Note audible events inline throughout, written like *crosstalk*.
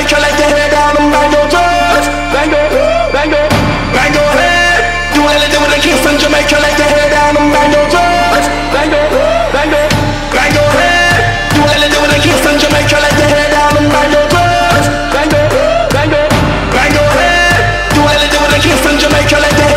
Let your head. Do a with the Kingston, Jamaica, let your hair down and bang your drums. Bang your, bang your, bang your head. Do a with head. Do a little with the Kingston, Jamaica, let your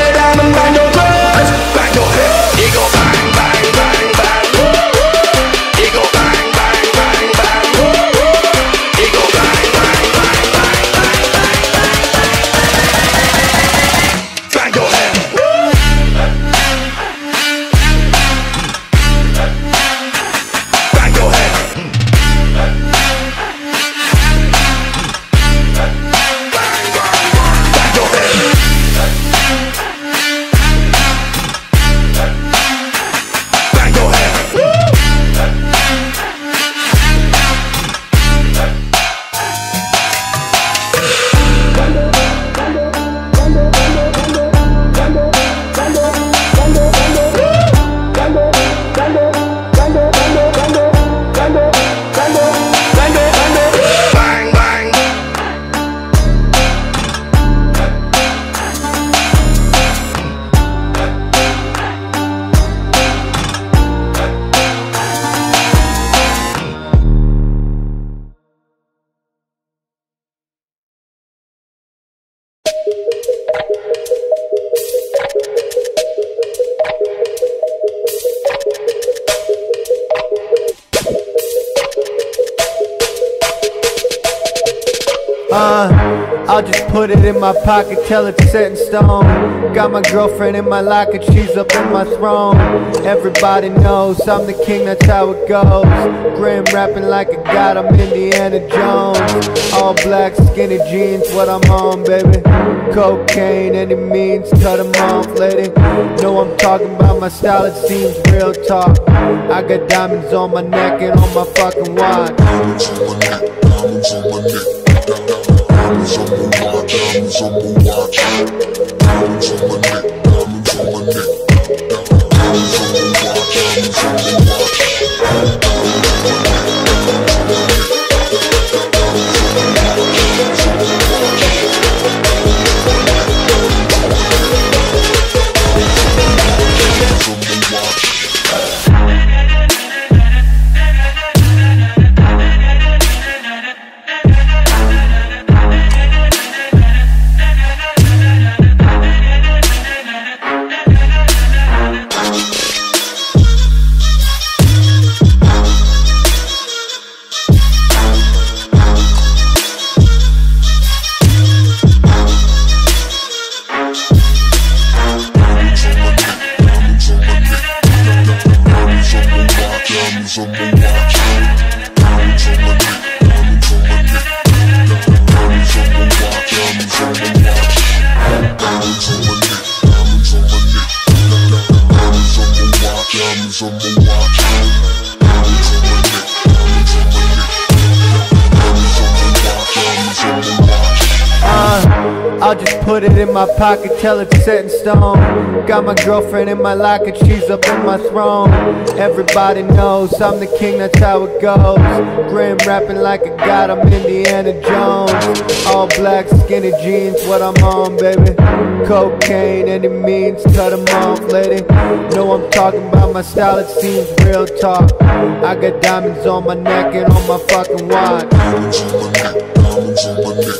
I'll just put it in my pocket till it's set in stone. Got my girlfriend in my locker, she's up in my throne. Everybody knows I'm the king, that's how it goes. Grim rapping like a god, I'm Indiana Jones. All black, skinny jeans, what I'm on, baby. Cocaine, any means, cut them off, lady. Know I'm talking about my style, it seems real talk. I got diamonds on my neck and on my fucking watch. Diamonds on my neck, diamonds on my neck. Diamonds on my watch, diamonds on my watch. Diamonds on my neck, pocket till it's set in stone. Got my girlfriend in my locket, she's up in my throne. Everybody knows I'm the king, that's how it goes. Grim rapping like a god, I'm Indiana Jones. All black, skinny jeans, what I'm on, baby. Cocaine, any means, cut 'em off, lady. Know I'm talking about my style, it seems real talk. I got diamonds on my neck and on my fucking watch. Diamonds on my neck, diamonds on my neck.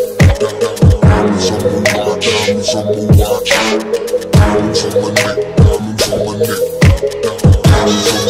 Diamonds on my watch, diamonds on my watch. Diamonds on my neck, diamonds on my neck. Diamonds on my watch,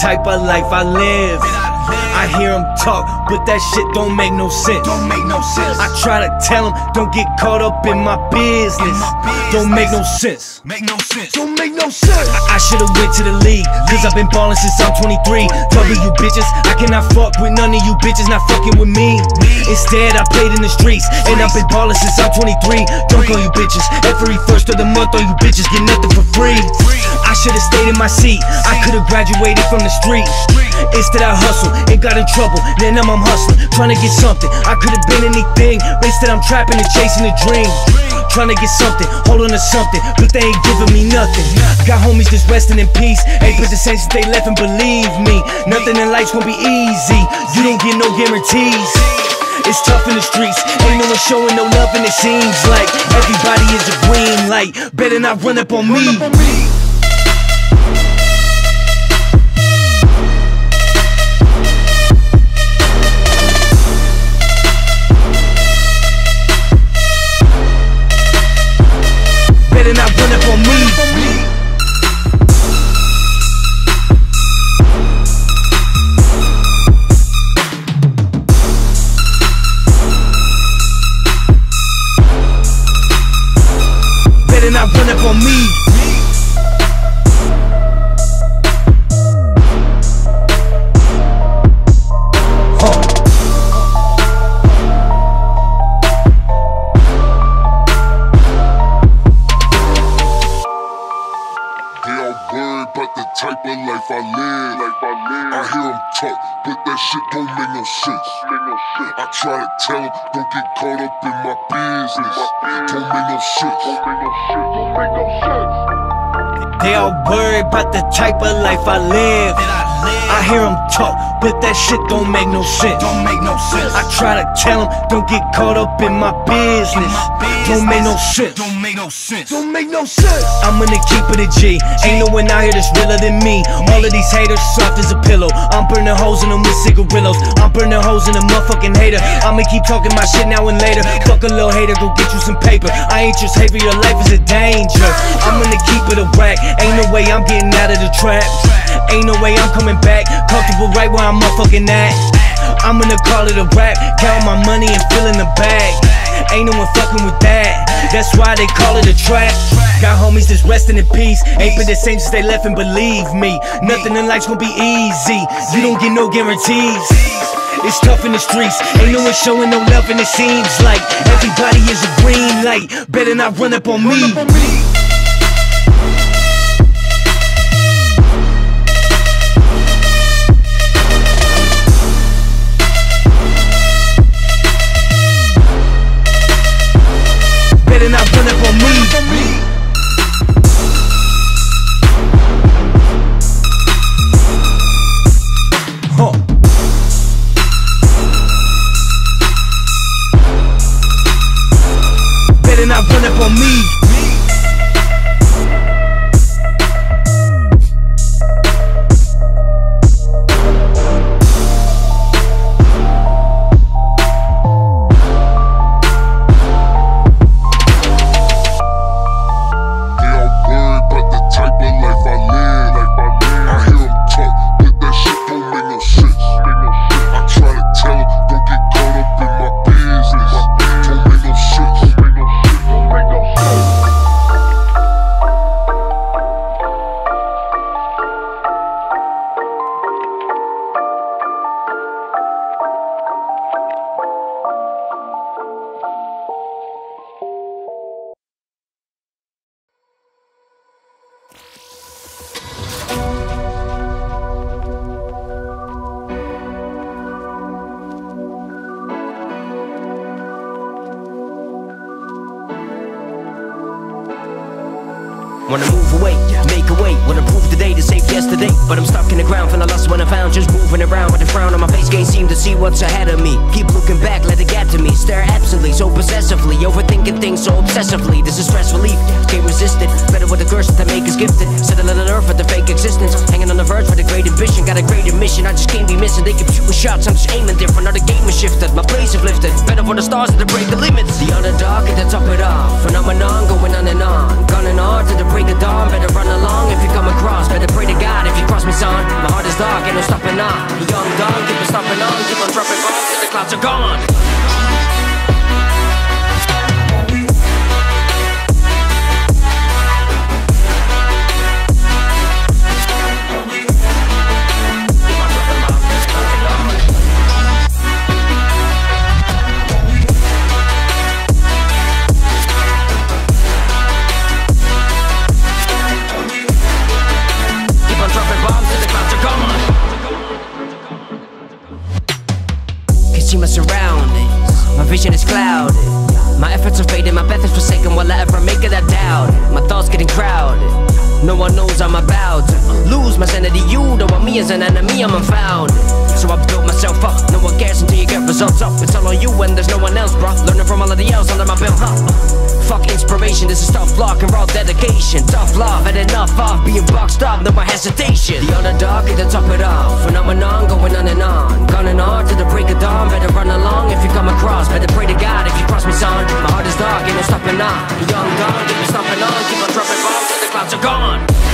type of life I live. I hear them talk, but that shit don't make no sense. Don't make no sense. I try to tell them, don't get caught up in my business. Don't make no sense. Make no sense. Don't make no sense. I should've went to the league, cause I've been ballin' since I'm 23. W you bitches, I cannot fuck with none of you bitches not fucking with me. Instead, I played in the streets, and I've been ballin' since I'm 23. Don't call you bitches, every first of the month, all you bitches get nothing for free. I should've stayed in my seat, I could've graduated from the street. Instead, I hustle and got in trouble, then now I'm hustling, trying to get something. I could've been anything, but instead, I'm trapping and chasing a dream. Trying to get something, hold on to something, but they ain't giving me nothing. Got homies just resting in peace, ain't been the same they left, and believe me, nothing in life's gonna be easy. You don't get no guarantees. It's tough in the streets, ain't no one showing no love, and it seems like everybody is a green light. Better not run up on me. Try to tell them, don't get caught up in my business. Don't make no sense. Don't make no sense. Don't make no sense. They all worried about the type of life I live. I hear them talk, but that shit don't make no sense. Don't make no sense. I try to tell them, don't get caught up in my business. Don't make no sense. Don't make no sense. Don't make no sense. I'm gonna keep it a G. Ain't no one out here that's realer than me. All of these haters soft as a pillow. I'm burning holes in them with cigarillos. I'm burning holes in a motherfucking hater. I'ma keep talking my shit now and later. Fuck a little hater, go get you some paper. I ain't your savior, your life is a danger. I'm gonna keep it a whack. Ain't no way I'm getting out of the trap. Ain't no way I'm coming back. Comfortable right where I'm motherfucking at. I'm gonna call it a rap. Count my money and fill in the bag. Ain't no one fucking with that. That's why they call it a trap. Got homies that's resting in peace. Ain't been the same since they left, and believe me, nothing in life's gonna be easy. You don't get no guarantees. It's tough in the streets, ain't no one showing no love, and it seems like everybody is a green light. Better not run up on me. On me. on. luck and raw dedication. Tough love, had enough of being boxed up, no more hesitation. The underdog, get to top it all. Phenomenon, going on and on. Gunning on to the break of dawn. Better run along if you come across. Better pray to God if you cross me, son. My heart is dark, ain't no stopping on Young gun, keep me stomping on. Keep on dropping bombs till the clouds are gone.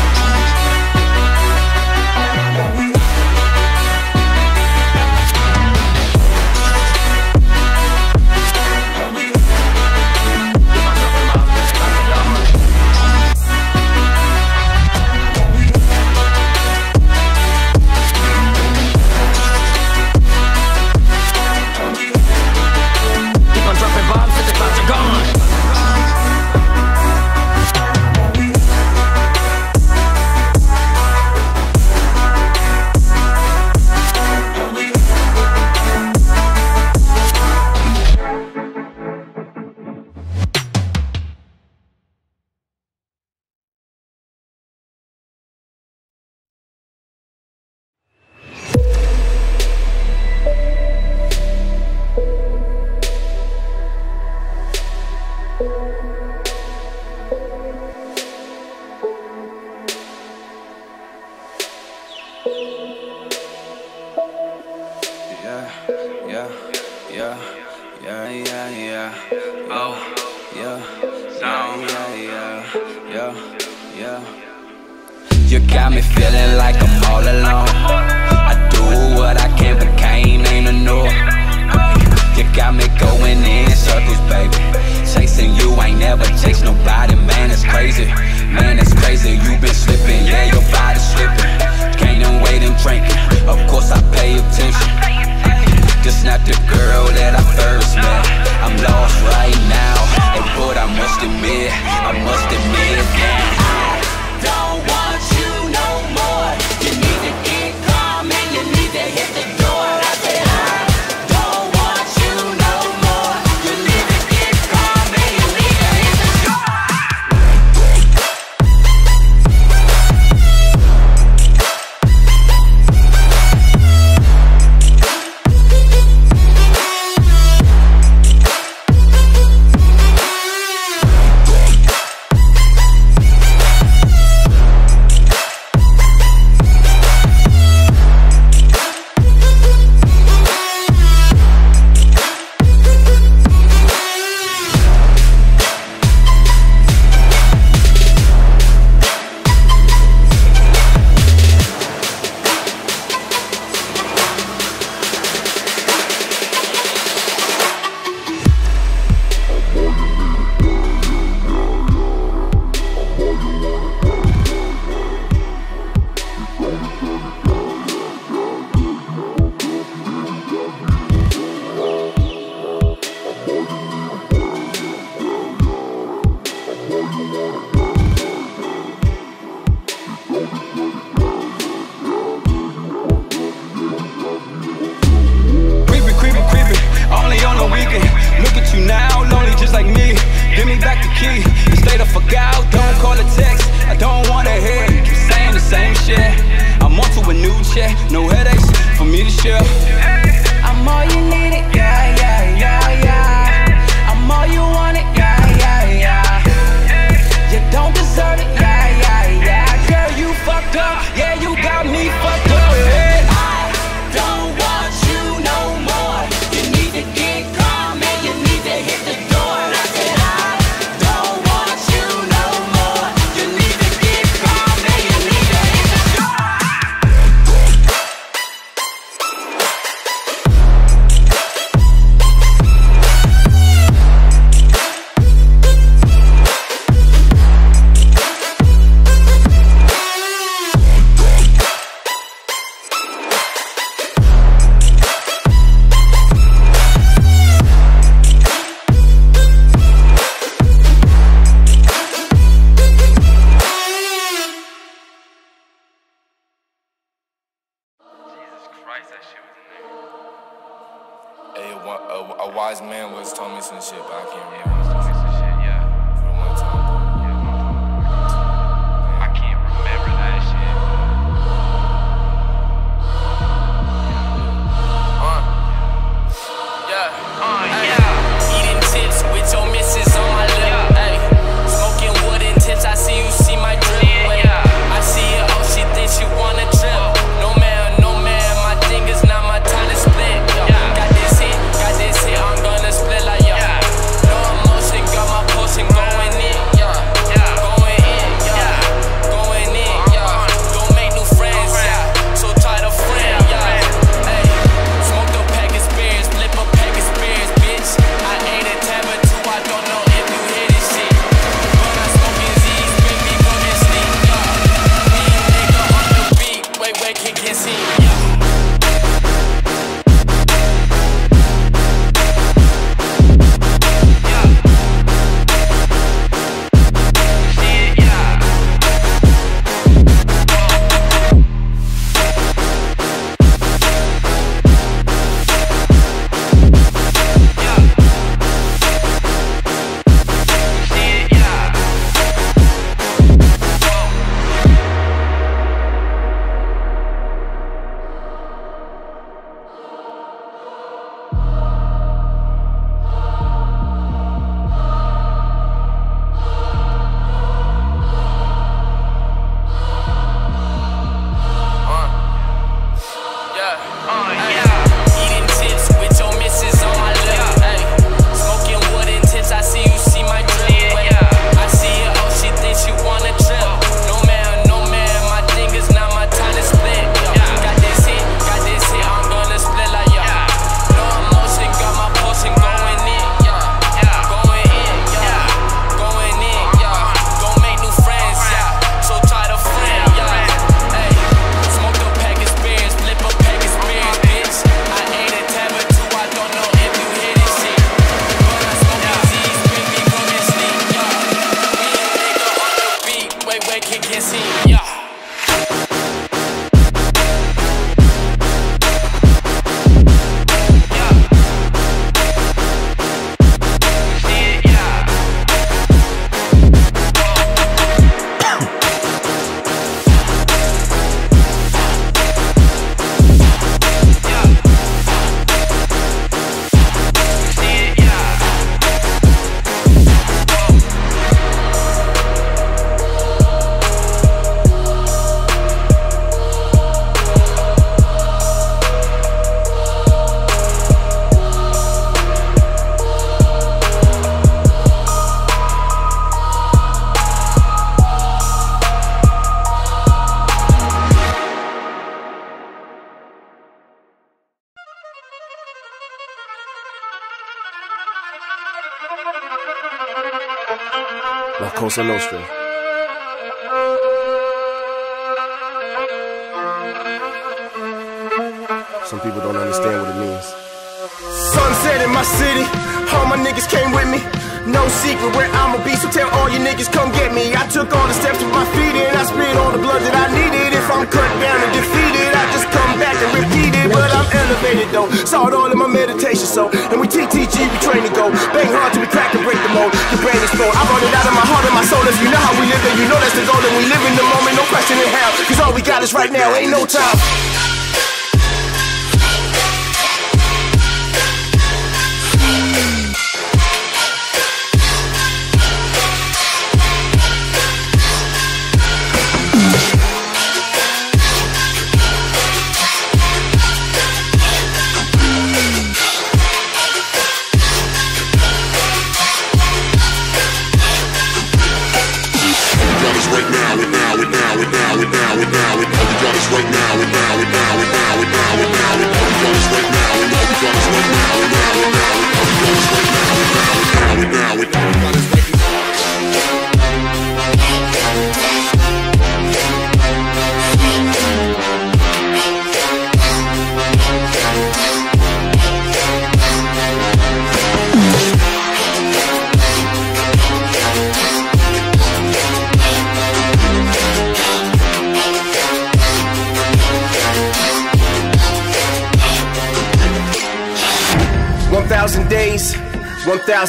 zone. Saw it all in my meditation so. And we TTG, we train to go. Bang hard till we crack and break the mold. Your brain is blown. I run it out of my heart and my soul. If you know how we live, and you know that's the goal. And we live in the moment, no questioning how. Cause all we got is right now, ain't no time.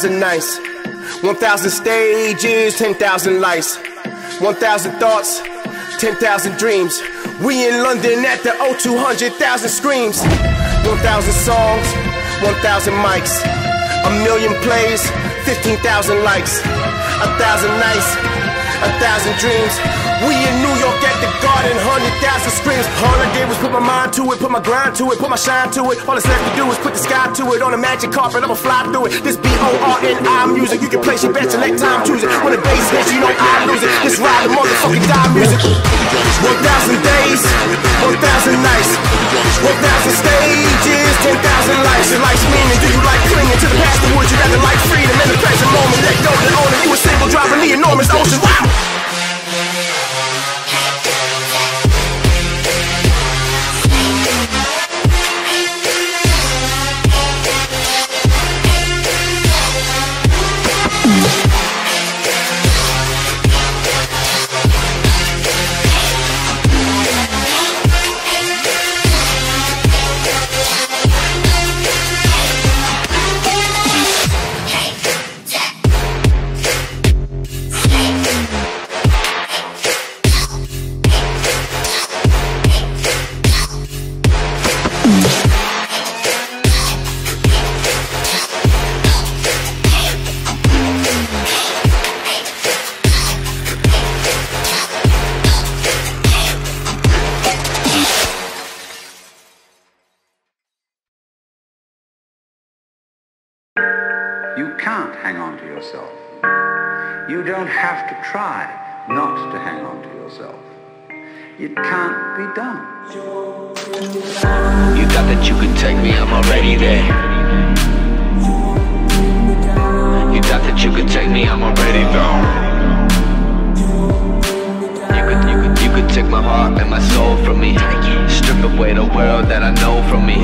1,000 nights, 1,000 stages, 10,000 lights, 1,000 thoughts, 10,000 dreams. We in London at the O2, 100,000 screams, 1,000 songs, 1,000 mics, a million plays, 15,000 likes, a thousand nights, a thousand dreams. We in New York at the garden, hundred thousand screams. All I did was put my mind to it, put my grind to it, put my shine to it. All that's left to do is put the sky to it on a magic carpet. I'ma fly through it. This B O R N I music, you can place your bets and let time choose it. When the bass hits, you know I lose it. This ride the motherfucking die music. One thousand days, one thousand nights, one thousand stages, ten thousand lives. Your life's meaning. Do you like clinging to the past or would you rather like freedom in the present moment? Let go and own it. You a single driving the enormous ocean. Wow. You can't hang on to yourself. You don't have to try not to hang on to yourself. It can't be done. You thought that you could take me, I'm already there. You thought that you could take me, I'm already gone. Could, take my heart and my soul from me. Strip away the world that I know from me.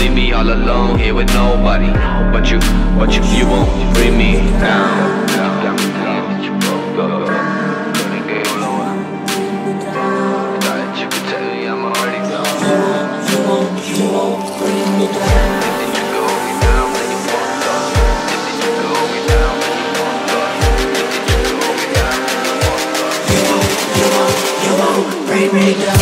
Leave me all alone here with nobody. But you, but you, you won't bring me down, me down.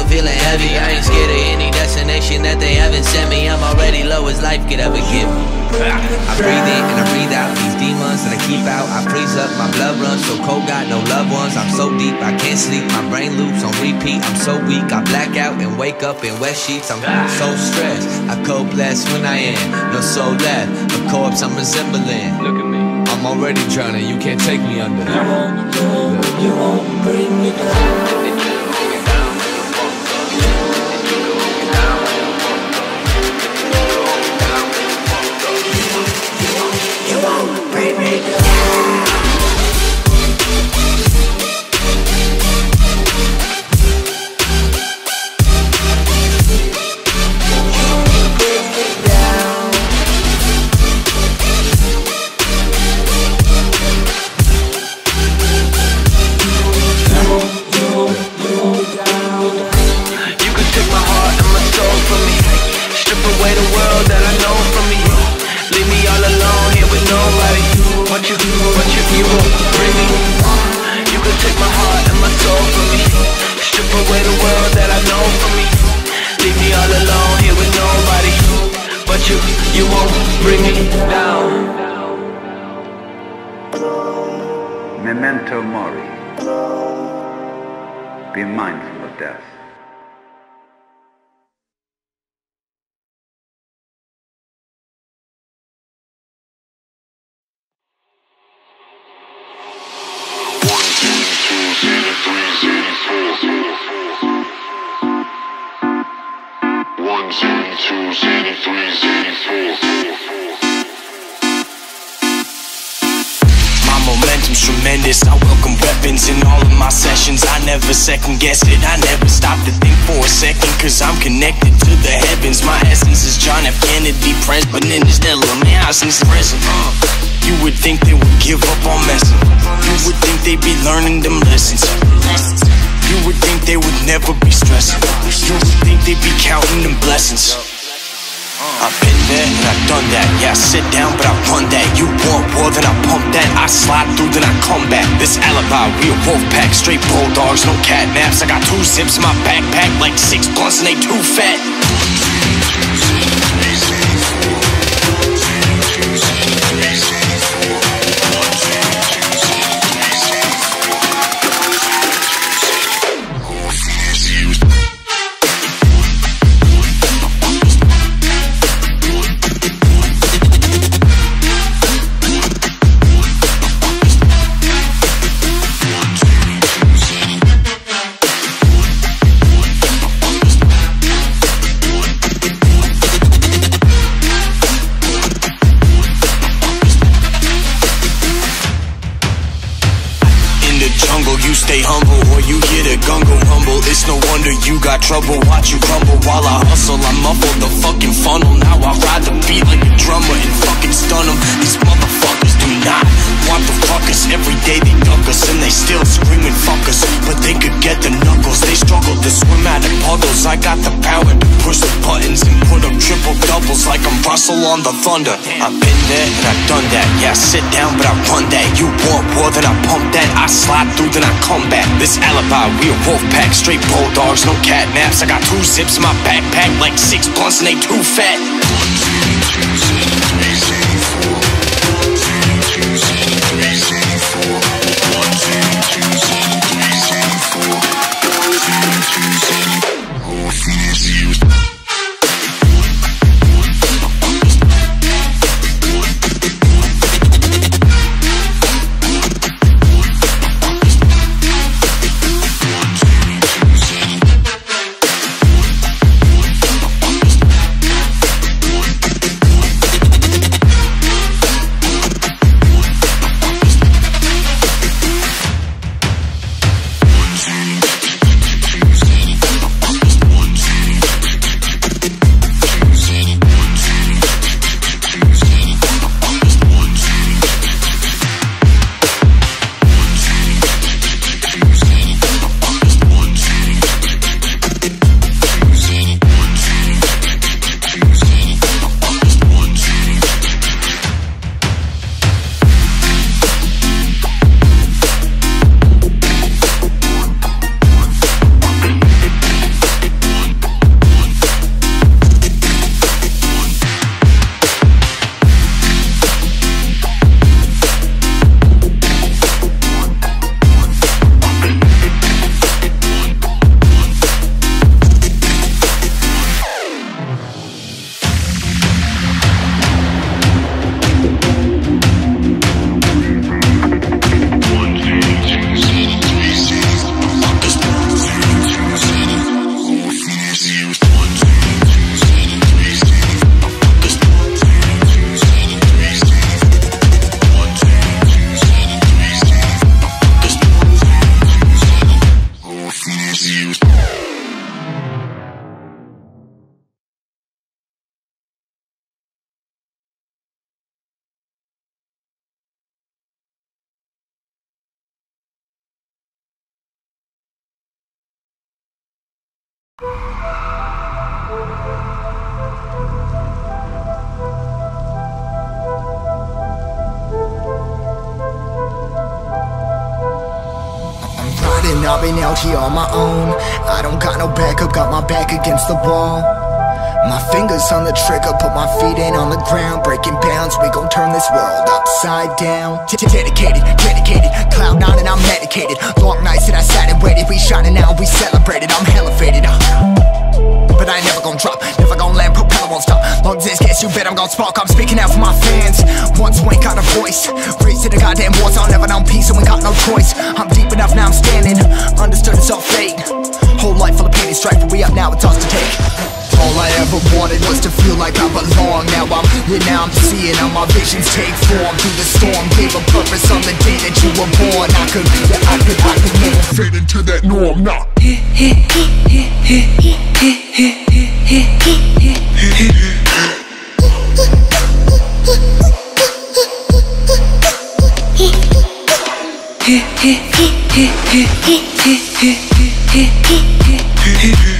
Bottom, feet are feeling heavy. I ain't scared of any destination that they haven't sent me. I'm already low as life could ever give me. I breathe in and I breathe out these demons that I keep out. I freeze up, my blood runs so cold, got no loved ones. I'm so deep, I can't sleep. My brain loops on repeat. I'm so weak, I black out and wake up in wet sheets. I'm so stressed. I cope less when I am. No soul left, a corpse I'm resembling. Look at me. I'm already drowning, you can't take me under. You won't, you won't, you won't bring me down. My momentum's tremendous. I welcome weapons in all of my sessions. I never second guess it. I never stop to think for a second. Cause I'm connected to the heavens. My essence is John F. Kennedy, president in this. Man, I since present. You would think they would give up on messing. You would think they'd be learning them lessons. You would think they would never be stressing. You would think they'd be counting them blessings. I've been there and I've done that. Yeah, I sit down, but I run that. You want war, then I pump that. I slide through, then I come back. This alibi, we a wolf pack, straight bulldogs, no cat naps. I got two zips in my backpack, like six blunts, and they too fat. No wonder you got trouble. Watch you crumble while I hustle. I muffle the fucking funnel. Now I ride the beat like a drummer and fucking stun 'em. These motherfuckers do not want the fuckers. Every day they duck us and they still screaming fuck us. But they could get the knuckles. They struggle to swim out of puddles. I got the power to push the buttons and put up triple doubles like I'm Russell on the thunder. I've been there and I've done that. Yeah, I sit down, but I run that. You want war, then I pump that. I slide through, then I come back. This alibi, we a wolf pack, straight bulldogs, no cat naps. I got two zips in my backpack, like six blunts, and they too fat. Riding, I've been out here on my own. I don't got no backup, got my back against the wall. My fingers on the trigger, put my feet in on the ground, breaking bounds. We gon' turn this world upside down. D- Dedicated, dedicated, cloud nine and I'm medicated. Long nights that I sat and waited, we shining now, we celebrated. I'm elevated, uh. But I ain't never gon' drop, never gon' land, propeller won't stop. Long as gets you bet I'm gon' spark. I'm speaking out for my fans. Once we ain't got a voice, raised to the goddamn war zone, never known peace, so we got no choice. I'm deep enough now, I'm standing. Understood it's all fate. Whole life full of pain and strife, but we up now, it's ours to take. All I ever wanted was to feel like I belong. Now I'm I'm seeing how my visions take form. Through the storm, gave a purpose on the day that you were born. I could, yeah, I could, I could never Fade into that norm, nah. *laughs*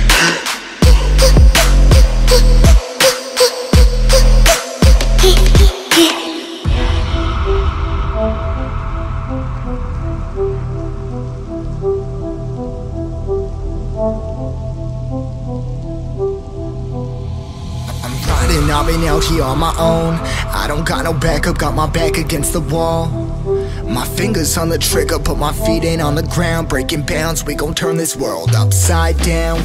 here on my own. I don't got no backup, got my back against the wall. My fingers on the trigger, put my feet in on the ground. Breaking bounds, we gon' turn this world upside down.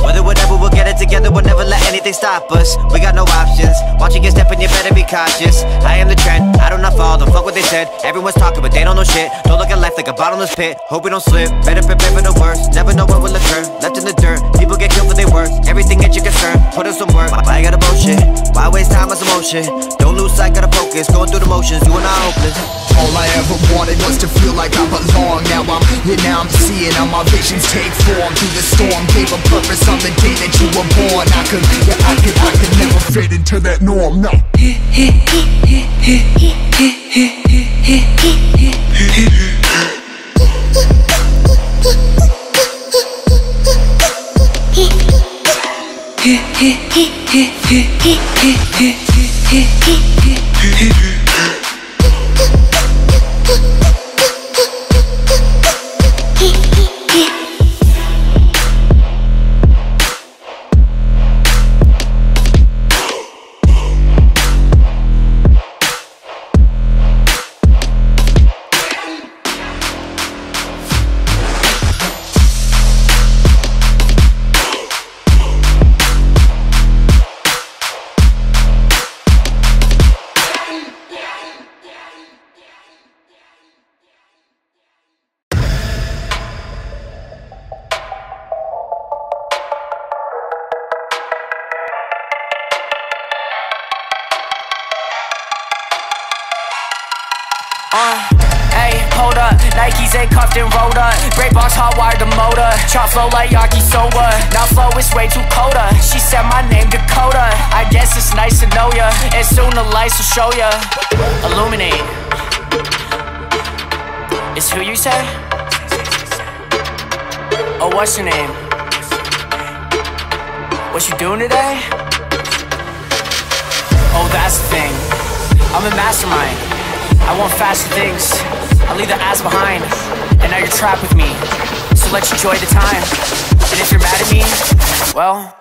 Whether whatever, we'll get it together, we'll never let anything stop us. We got no options. Watching you step and you better be cautious. I am the trend, I do not fall, don't fuck what they said. Everyone's talking, but they don't know shit. Don't look at life like a bottomless pit. Hope we don't slip, better prepare for the worst. Never know what will occur. Left in the dirt, people get killed for their work. Everything at your concern, put in some work. I gotta bullshit? Why waste time on some motion? Don't lose sight, gotta focus. Going through the motions, you and I hopeless. All I ever wanted was to feel like I belong. Now I'm here, now I'm seeing how my visions take form. Through the storm, gave a purpose on the day that you were born. I could, yeah, I could, I could never Fade into that norm, nah. *laughs* Uh, *laughs* Ain't cuffed and rolled up. Great box hardwired the motor. Chop flow like yakisoba. Now flow is way too colder. She said my name Dakota. I guess it's nice to know ya. And soon the lights will show ya. Illuminate. It's who you say? Oh, what's your name? What you doing today? Oh, that's the thing. I'm a mastermind. I want faster things. I leave the ass behind. And now you're trapped with me. So let's enjoy the time. And if you're mad at me, well.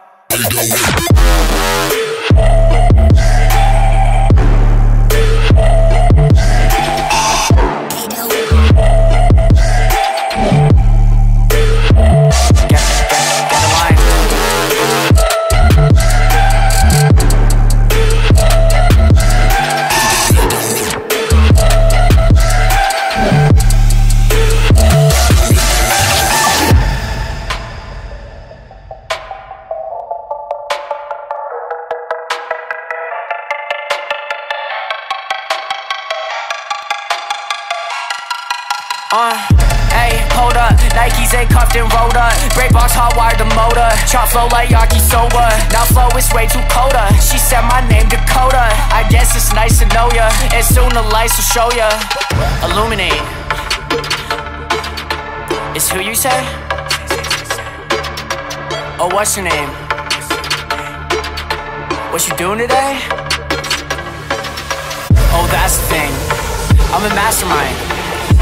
Ain't cuffed and rolled up. Great box hardwired the motor. Chop flow like yakisoba. Now flow is way too colder. Uh. She said my name Dakota. I guess it's nice to know ya. And soon the lights will show ya. Illuminate. It's who you say? Oh, what's your name? What you doing today? Oh, that's the thing. I'm a mastermind.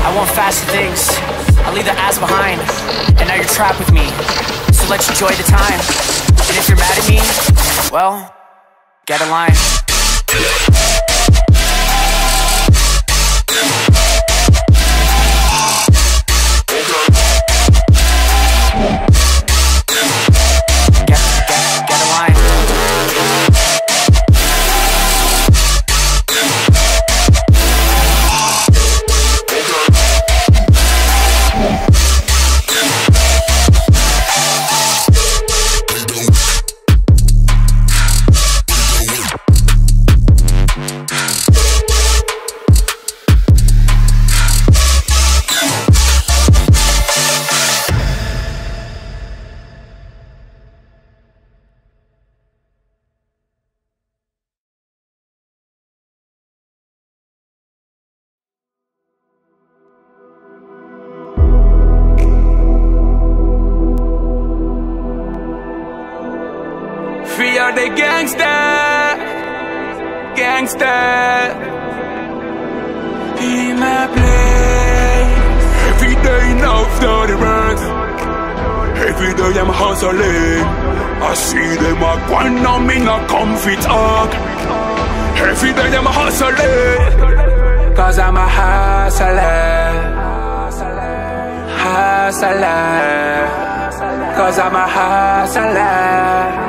I want faster things. I leave the ass behind. And now you're trapped with me. So let's enjoy the time. And if you're mad at me, well, get a line. Are the gangster, gangster. In my place, every day now for the. Every day I'm hustling. I see them a grind on me, not comfy talk. Every day I'm hustling. Cause I'm a hustler. Hustler. Cause I'm a hustler.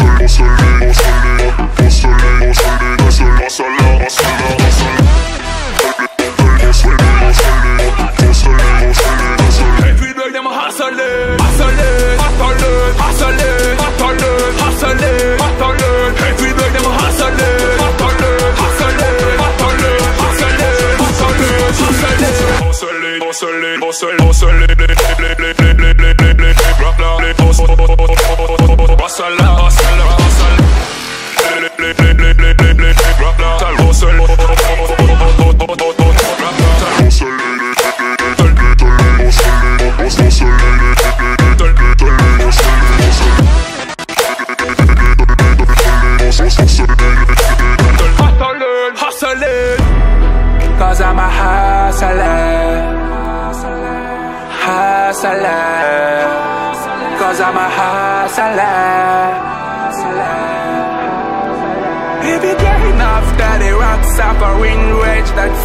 Hustle, hustle, hustle, hustle sol, au sol.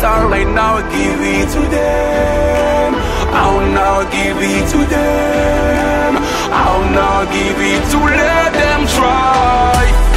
Rage, that's all I give it to them. I'll now give it to them. I'll now give it to let them try.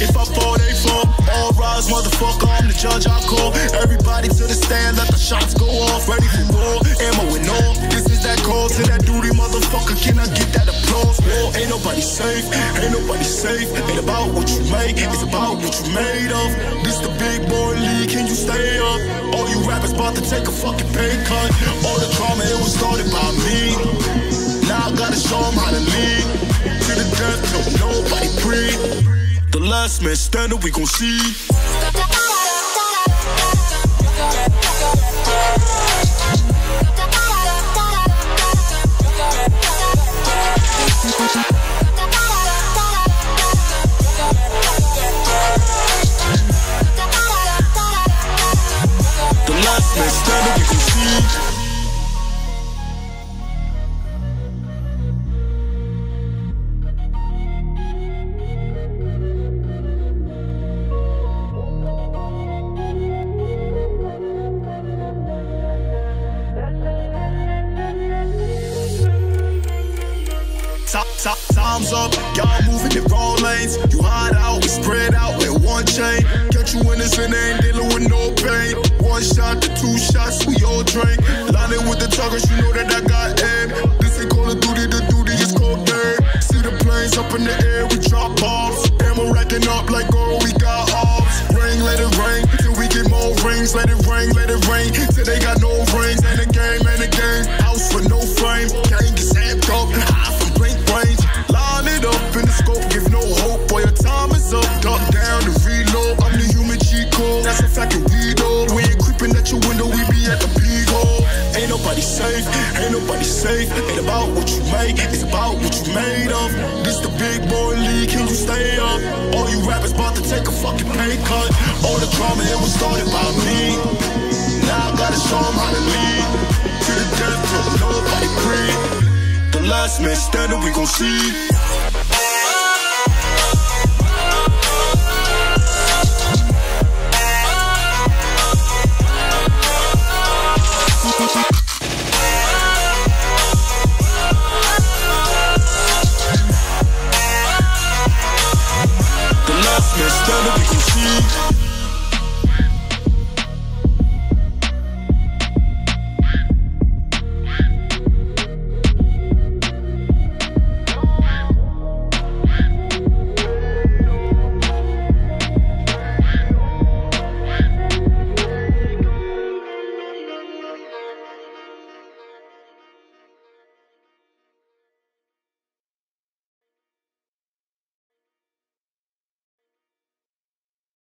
If I fall, they fall. All rise, motherfucker, I'm the judge, I call. Everybody to the stand, let the shots go off. Ready for war, ammo and all. This is that call to that duty, motherfucker. Can I get that applause? War ain't nobody safe, ain't nobody safe. Ain't about what you make, it's about what you made of. This the big boy league, can you stay up? All you rappers about to take a fucking pay cut. All the drama, it was started by me. Now I gotta show 'em how to lead. To the death, nobody breathe. Last man standing, we gon' see. The last man standing, we gon' see. Fucking pay cut. All the drama, it was started by me. Now I gotta show 'em how to lead. To the death, till nobody breathe. The last man standing, we gon' see.